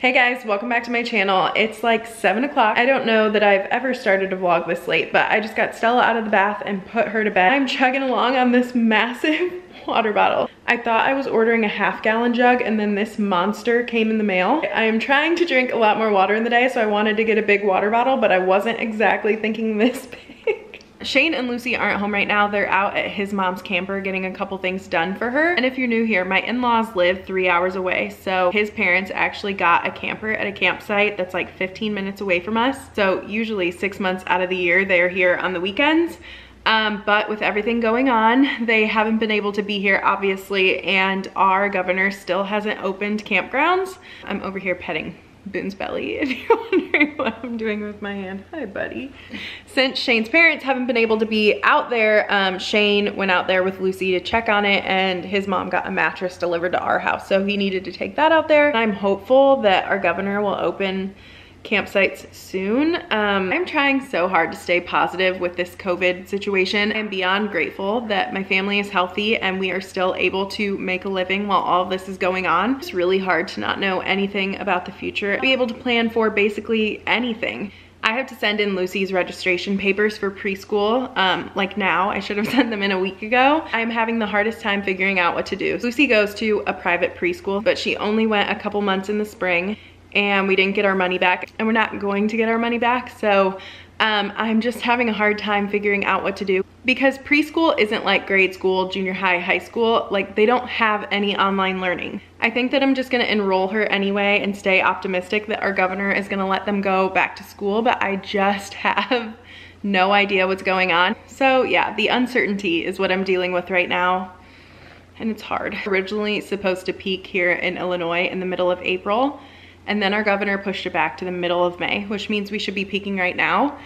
Hey guys, welcome back to my channel. It's like seven o'clock. I don't know that I've ever started a vlog this late, but I just got Stella out of the bath and put her to bed. I'm chugging along on this massive water bottle. I thought I was ordering a half gallon jug and then this monster came in the mail. I am trying to drink a lot more water in the day, so I wanted to get a big water bottle, but I wasn't exactly thinking this big. Shane and Lucy aren't home right now. They're out at his mom's camper getting a couple things done for her. And if you're new here, my in-laws live three hours away. So his parents actually got a camper at a campsite that's like 15 minutes away from us. So usually six months out of the year, they're here on the weekends. Um, but with everything going on, they haven't been able to be here, obviously, and our governor still hasn't opened campgrounds. I'm over here petting Boone's belly if you're wondering what I'm doing with my hand. Hi, buddy. Since Shane's parents haven't been able to be out there, um, Shane went out there with Lucy to check on it and his mom got a mattress delivered to our house. So he needed to take that out there. I'm hopeful that our governor will open campsites soon. Um, I'm trying so hard to stay positive with this COVID situation. I'm beyond grateful that my family is healthy and we are still able to make a living while all this is going on. It's really hard to not know anything about the future, be able to plan for basically anything. I have to send in Lucy's registration papers for preschool, um, like now. I should have sent them in a week ago. I'm having the hardest time figuring out what to do. Lucy goes to a private preschool, but she only went a couple months in the spring and we didn't get our money back and we're not going to get our money back. So um, I'm just having a hard time figuring out what to do because preschool isn't like grade school, junior high, high school. Like they don't have any online learning. I think that I'm just gonna enroll her anyway and stay optimistic that our governor is gonna let them go back to school, but I just have no idea what's going on. So yeah, the uncertainty is what I'm dealing with right now and it's hard. Originally supposed to peak here in Illinois in the middle of April and then our governor pushed it back to the middle of May, which means we should be peaking right now.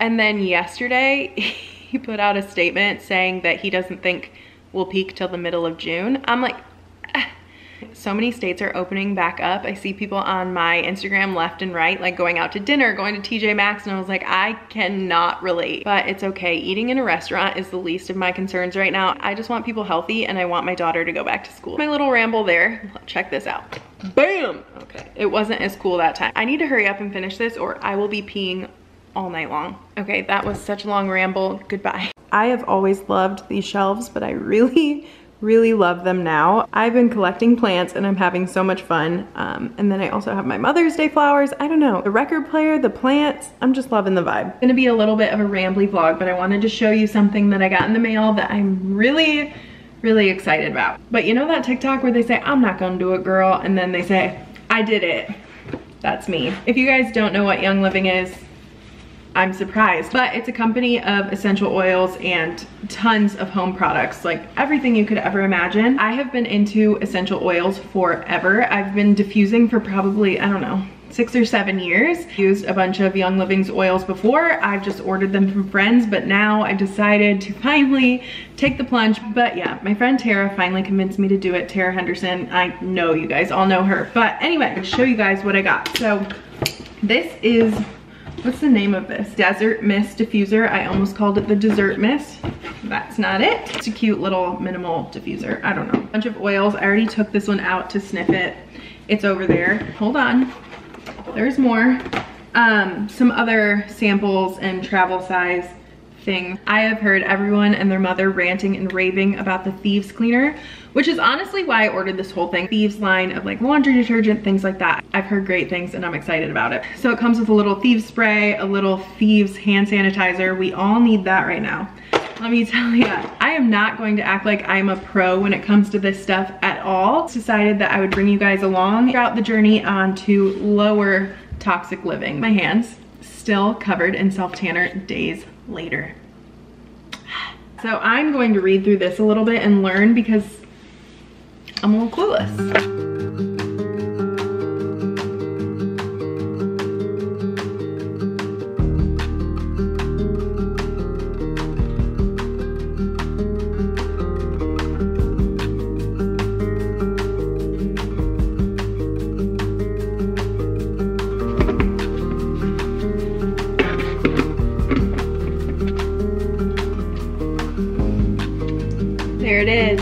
And then yesterday, he put out a statement saying that he doesn't think we'll peak till the middle of June. I'm like, eh, so many states are opening back up. I see people on my Instagram left and right, like going out to dinner, going to TJ Maxx, and I was like, I cannot relate, but it's okay. Eating in a restaurant is the least of my concerns right now. I just want people healthy and I want my daughter to go back to school. My little ramble there, check this out. Bam! Okay, it wasn't as cool that time. I need to hurry up and finish this or I will be peeing all night long. Okay, that was such a long ramble. Goodbye. I have always loved these shelves, but I really really love them now. I've been collecting plants and I'm having so much fun. Um, and then I also have my Mother's Day flowers. I don't know, the record player, the plants, I'm just loving the vibe. It's gonna be a little bit of a rambly vlog, but I wanted to show you something that I got in the mail that I'm really, really excited about. But you know that TikTok where they say, I'm not gonna do it, girl, and then they say, I did it. That's me. If you guys don't know what Young Living is, I'm surprised. But it's a company of essential oils and tons of home products, like everything you could ever imagine. I have been into essential oils forever. I've been diffusing for probably, I don't know, six or seven years. Used a bunch of Young Living's oils before. I've just ordered them from friends, but now I decided to finally take the plunge. But yeah, my friend Tara finally convinced me to do it. Tara Henderson, I know you guys all know her. But anyway, I'll show you guys what I got. So this is what's the name of this? Desert Mist Diffuser. I almost called it the Dessert Mist. That's not it. It's a cute little minimal diffuser. I don't know. Bunch of oils. I already took this one out to sniff it. It's over there. Hold on. There's more. Um, some other samples and travel size thing. I have heard everyone and their mother ranting and raving about the Thieves Cleaner, which is honestly why I ordered this whole thing. Thieves line of like laundry detergent, things like that. I've heard great things and I'm excited about it. So it comes with a little Thieves spray, a little Thieves hand sanitizer. We all need that right now. Let me tell you, I am not going to act like I'm a pro when it comes to this stuff at all. Decided that I would bring you guys along throughout the journey on to lower toxic living. My hands still covered in self-tanner days later. So I'm going to read through this a little bit and learn because I'm a little clueless. is.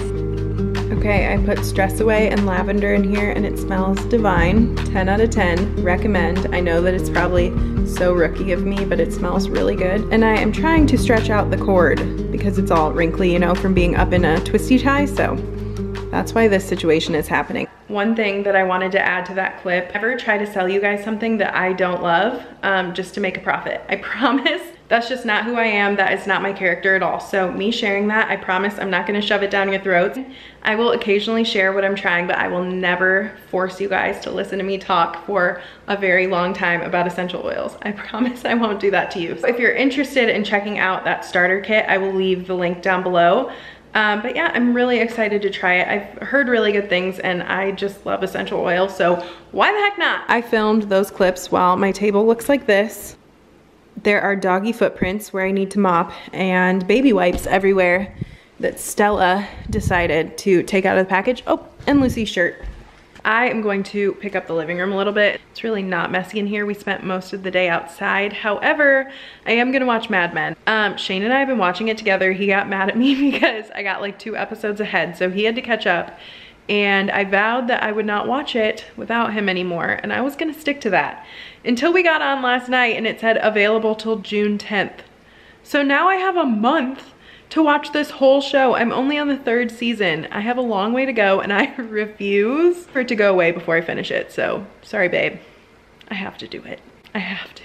Okay, I put Stress Away and Lavender in here and it smells divine. 10 out of 10, recommend. I know that it's probably so rookie of me, but it smells really good. And I am trying to stretch out the cord because it's all wrinkly, you know, from being up in a twisty tie, so that's why this situation is happening. One thing that I wanted to add to that clip, ever try to sell you guys something that I don't love um, just to make a profit. I promise that's just not who I am. That is not my character at all. So me sharing that, I promise I'm not gonna shove it down your throats. I will occasionally share what I'm trying, but I will never force you guys to listen to me talk for a very long time about essential oils. I promise I won't do that to you. So if you're interested in checking out that starter kit, I will leave the link down below. Um, but yeah, I'm really excited to try it. I've heard really good things and I just love essential oil, so why the heck not? I filmed those clips while my table looks like this. There are doggy footprints where I need to mop and baby wipes everywhere that Stella decided to take out of the package. Oh, and Lucy's shirt. I am going to pick up the living room a little bit. It's really not messy in here. We spent most of the day outside. However, I am gonna watch Mad Men. Um, Shane and I have been watching it together. He got mad at me because I got like two episodes ahead, so he had to catch up. And I vowed that I would not watch it without him anymore, and I was gonna stick to that. Until we got on last night and it said available till June 10th. So now I have a month to watch this whole show. I'm only on the third season. I have a long way to go and I refuse for it to go away before I finish it. So sorry, babe. I have to do it. I have to.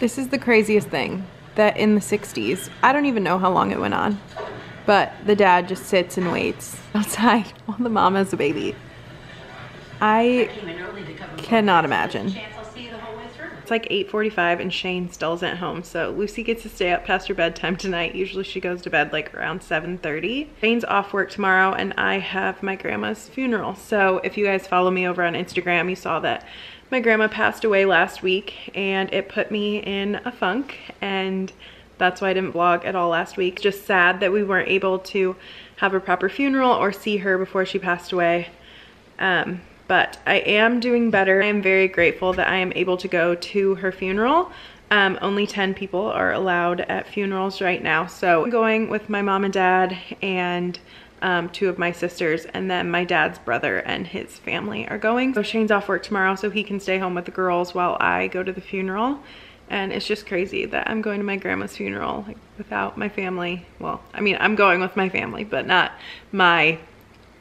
this is the craziest thing that in the 60s, I don't even know how long it went on, but the dad just sits and waits outside while the mom has a baby. I cannot imagine. It's like 8.45 and Shane still isn't home. So Lucy gets to stay up past her bedtime tonight. Usually she goes to bed like around 7.30. Shane's off work tomorrow and I have my grandma's funeral. So if you guys follow me over on Instagram, you saw that my grandma passed away last week and it put me in a funk and that's why I didn't vlog at all last week. Just sad that we weren't able to have a proper funeral or see her before she passed away. Um, but I am doing better. I am very grateful that I am able to go to her funeral. Um, only 10 people are allowed at funerals right now. So I'm going with my mom and dad and um, two of my sisters and then my dad's brother and his family are going. So Shane's off work tomorrow so he can stay home with the girls while I go to the funeral. And it's just crazy that I'm going to my grandma's funeral like, without my family. Well, I mean, I'm going with my family, but not my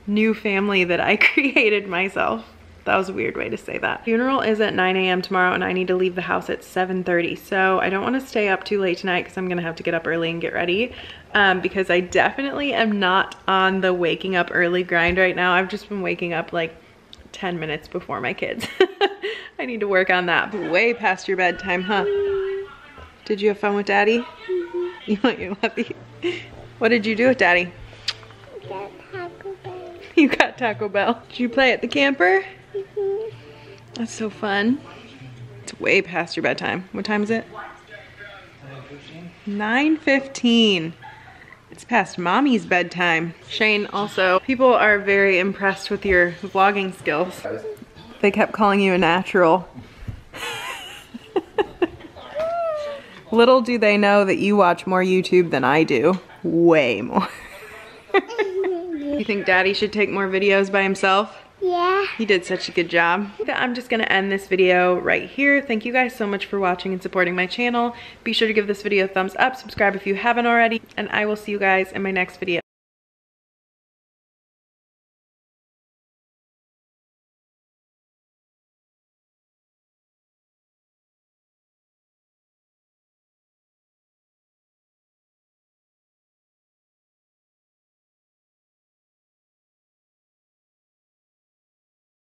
new family that I created myself. That was a weird way to say that. Funeral is at 9 a.m. tomorrow and I need to leave the house at 7.30. So I don't want to stay up too late tonight because I'm going to have to get up early and get ready. Um, because I definitely am not on the waking up early grind right now. I've just been waking up like 10 minutes before my kids. I need to work on that. Way past your bedtime, huh? Did you have fun with daddy? You want your puppy? What did you do with daddy? you got Taco Bell. Did you play at the camper? Mm -hmm. That's so fun. It's way past your bedtime. What time is it? 9.15. It's past mommy's bedtime. Shane also, people are very impressed with your vlogging skills. They kept calling you a natural. Little do they know that you watch more YouTube than I do. Way more. You think daddy should take more videos by himself? Yeah. He did such a good job. I'm just gonna end this video right here. Thank you guys so much for watching and supporting my channel. Be sure to give this video a thumbs up, subscribe if you haven't already, and I will see you guys in my next video.